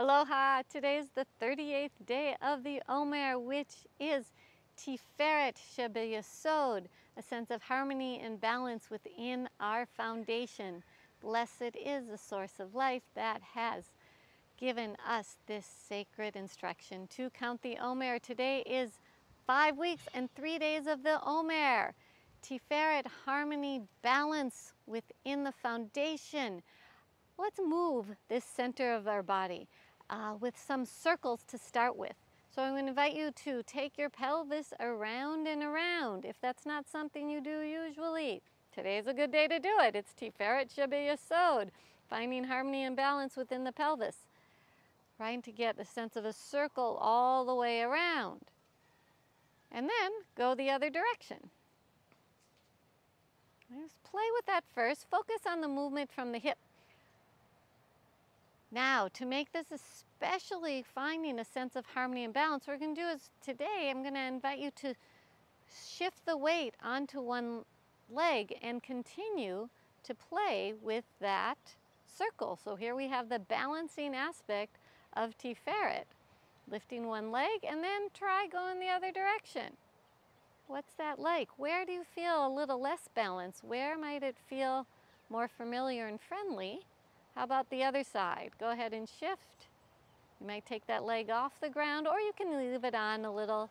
Aloha! Today is the 38th day of the Omer, which is Tiferet Shebeyesod, a sense of harmony and balance within our foundation. Blessed is the source of life that has given us this sacred instruction to count the Omer. Today is five weeks and three days of the Omer. Tiferet, harmony, balance within the foundation. Let's move this center of our body uh, with some circles to start with. So I'm going to invite you to take your pelvis around and around. If that's not something you do usually, today's a good day to do it. It's Tiferet Shebeyesod, finding harmony and balance within the pelvis. Trying to get a sense of a circle all the way around. And then go the other direction. Just play with that first. Focus on the movement from the hip now, to make this especially finding a sense of harmony and balance, what we're going to do is today I'm going to invite you to shift the weight onto one leg and continue to play with that circle. So here we have the balancing aspect of Tiferet. Lifting one leg and then try going the other direction. What's that like? Where do you feel a little less balance? Where might it feel more familiar and friendly? How about the other side? Go ahead and shift. You might take that leg off the ground or you can leave it on a little,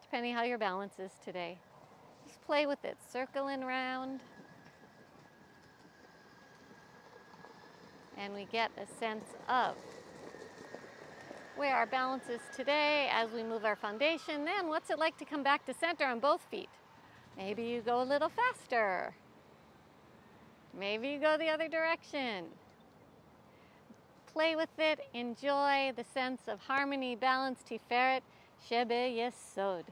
depending how your balance is today. Just play with it, circling around. And we get a sense of where our balance is today as we move our foundation. Then what's it like to come back to center on both feet? Maybe you go a little faster. Maybe you go the other direction play with it, enjoy the sense of harmony, balance, tiferet, shebe yesod.